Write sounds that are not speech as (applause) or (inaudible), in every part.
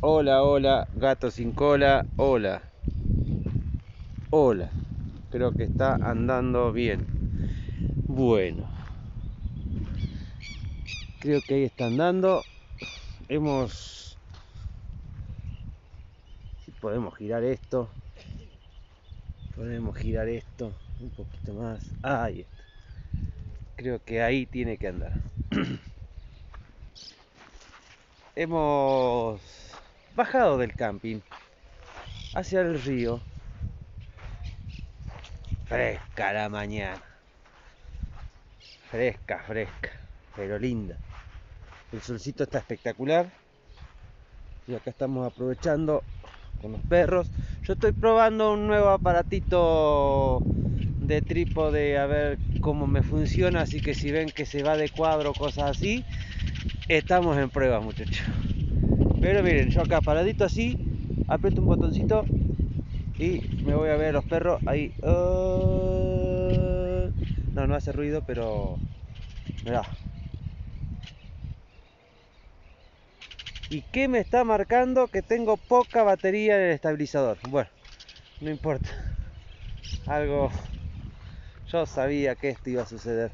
Hola, hola, gato sin cola, hola. Hola. Creo que está andando bien. Bueno. Creo que ahí está andando. Hemos... Si podemos girar esto. Podemos girar esto un poquito más. Ahí está. Creo que ahí tiene que andar. (clears throat) Hemos bajado del camping hacia el río. Fresca la mañana. Fresca, fresca, pero linda. El solcito está espectacular. Y acá estamos aprovechando con los perros. Yo estoy probando un nuevo aparatito de trípode a ver cómo me funciona, así que si ven que se va de cuadro, cosas así, estamos en pruebas muchachos. Pero miren, yo acá paradito así, aprieto un botoncito y me voy a ver los perros ahí. Uh, no, no hace ruido, pero... Mirá. ¿Y qué me está marcando? Que tengo poca batería en el estabilizador. Bueno, no importa. (laughs) Algo yo sabía que esto iba a suceder.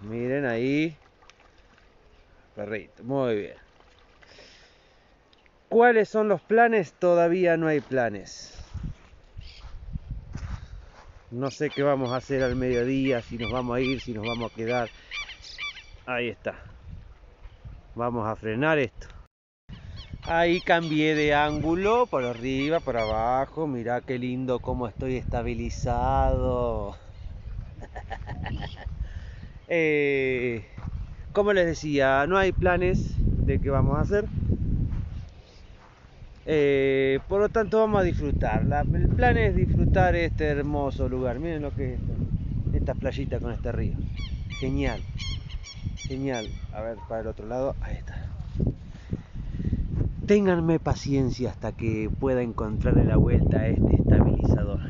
Miren ahí. Perrito, muy bien. ¿Cuáles son los planes? Todavía no hay planes. No sé qué vamos a hacer al mediodía, si nos vamos a ir, si nos vamos a quedar. Ahí está. Vamos a frenar esto. Ahí cambié de ángulo, por arriba, por abajo. Mirá qué lindo cómo estoy estabilizado. (laughs) eh, como les decía, no hay planes de qué vamos a hacer. Eh, por lo tanto vamos a disfrutar. el plan es disfrutar este hermoso lugar. Miren lo que es esto. Esta playita con este río. Genial. Genial. A ver, para el otro lado. Ahí está. Ténganme paciencia hasta que pueda encontrarle la vuelta a este estabilizador.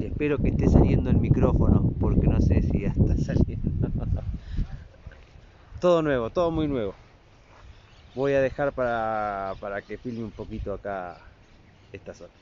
Y espero que esté saliendo el micrófono, porque no sé si ya está (laughs) saliendo. todo nuevo, todo muy nuevo. Voy a dejar para, para que filme un poquito acá esta zona.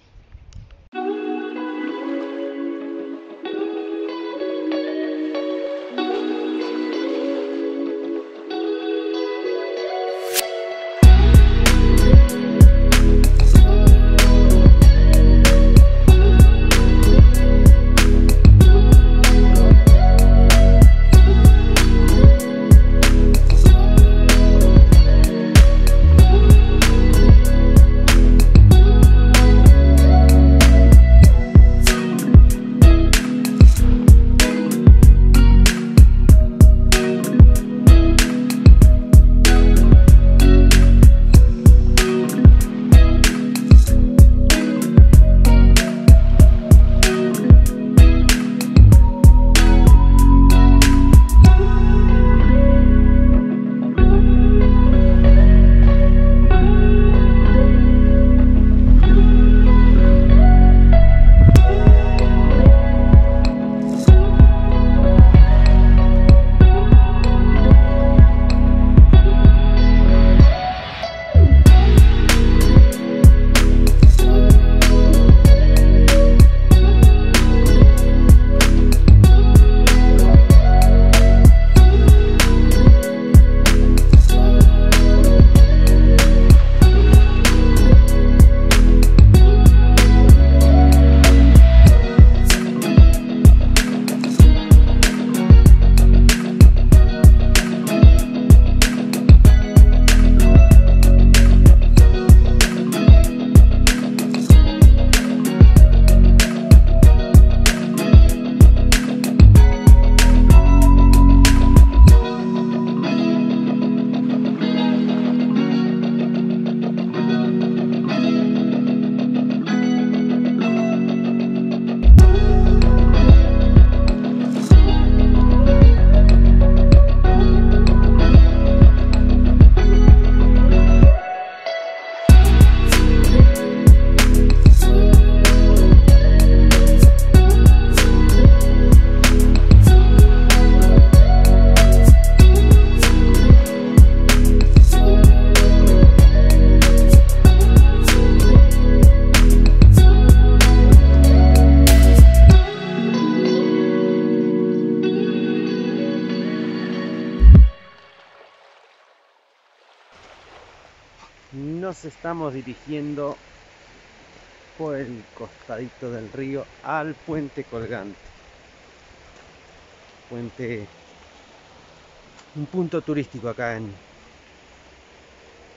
Nos estamos dirigiendo por el costadito del río al puente colgante. Puente, un punto turístico acá en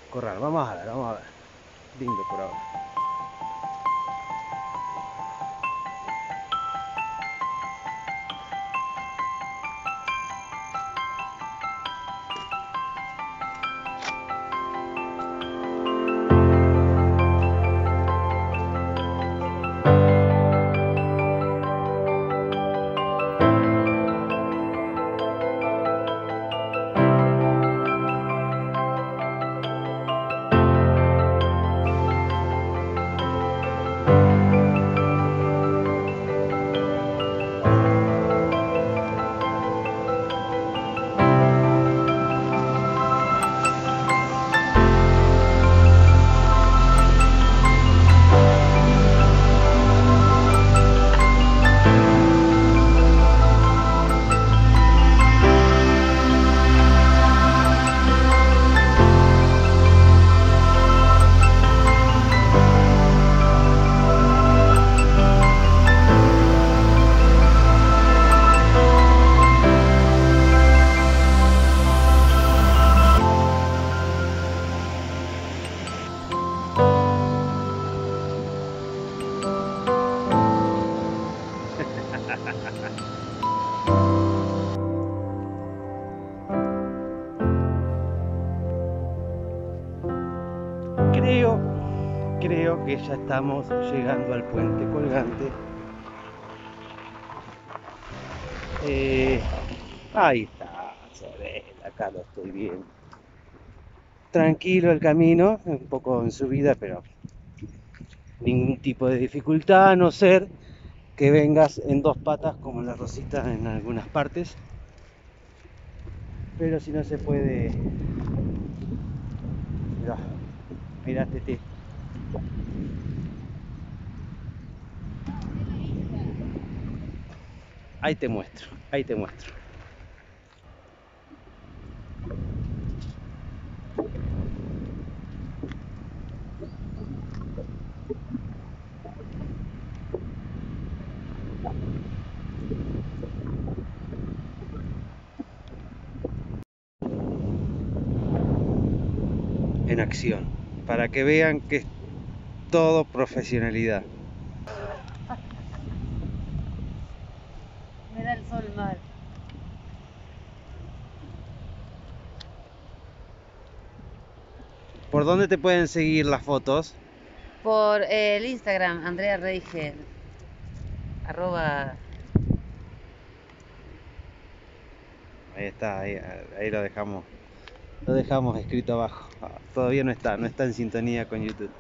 Corral. Vamos a ver, vamos a ver. Lindo por ahora. Que ya estamos llegando al puente colgante. Eh, ahí está, se ve, acá lo estoy viendo. Tranquilo el camino, un poco en subida, pero ningún tipo de dificultad, a no ser que vengas en dos patas como la rosita en algunas partes. Pero si no se puede... Mirá, mirá Tete. Ahí te muestro, ahí te muestro. en acción, para que vean que es todo profesionalidad. El. ¿Por dónde te pueden seguir las fotos? Por eh, el Instagram, Andrea Reigel. Arroba. Ahí está, ahí, ahí lo dejamos. Lo dejamos escrito abajo. Ah, Todavía no está, no está en sintonía con YouTube.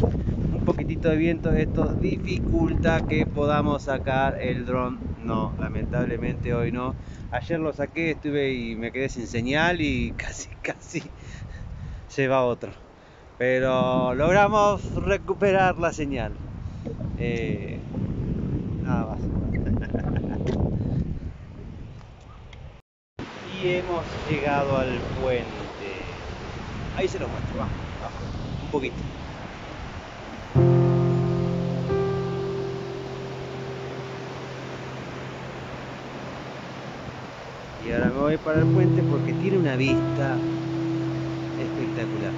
Un poquitito de viento, esto dificulta que podamos sacar el dron. No, lamentablemente hoy no. Ayer lo saqué, estuve y me quedé sin señal y (laughs) casi, casi se va otro. Pero logramos recuperar la señal. Eh, nada más. (laughs) y hemos llegado al puente. Ahí se lo muestro, va, va, un poquito. Voy para el puente porque tiene una vista espectacular.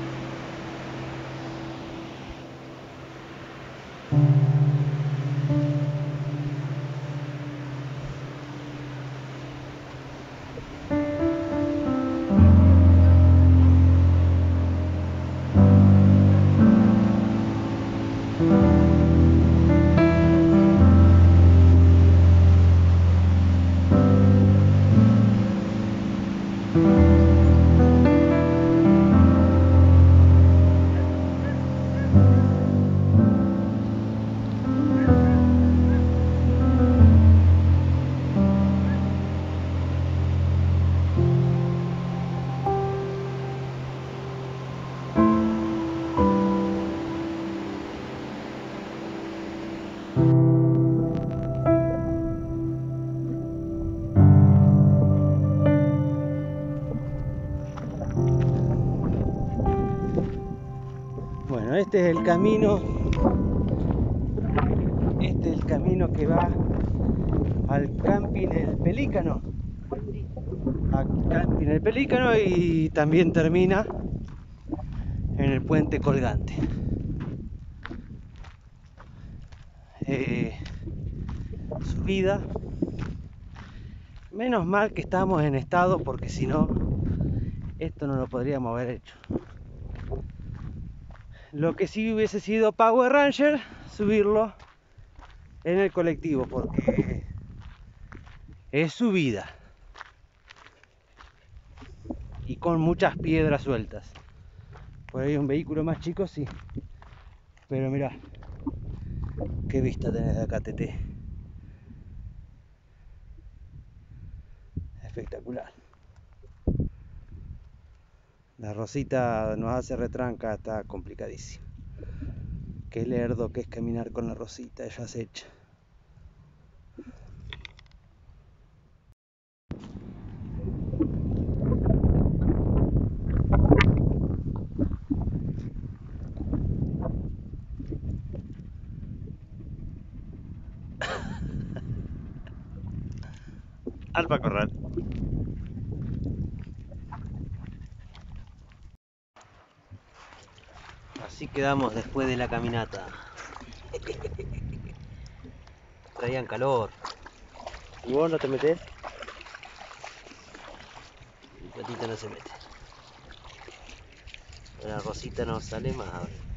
Este es el camino. Este es el camino que va al camping El Pelícano. Al camping El Pelícano y también termina en el puente colgante. Eh, subida. Menos mal que estamos en estado porque si no, esto no lo podríamos haber hecho. Lo que sí hubiese sido Power Ranger, subirlo en el colectivo, porque es subida. Y con muchas piedras sueltas. Por ahí un vehículo más chico, sí. Pero mira, qué vista tenés de acá, TT. Espectacular. La rosita nos hace retranca, está complicadísimo. Qué lerdo que es caminar con la rosita, ella se echa. Alfa Corral. Así quedamos después de la caminata. Traían calor. ¿Y vos no te metés? El patito no se mete. La rosita no sale más ahora.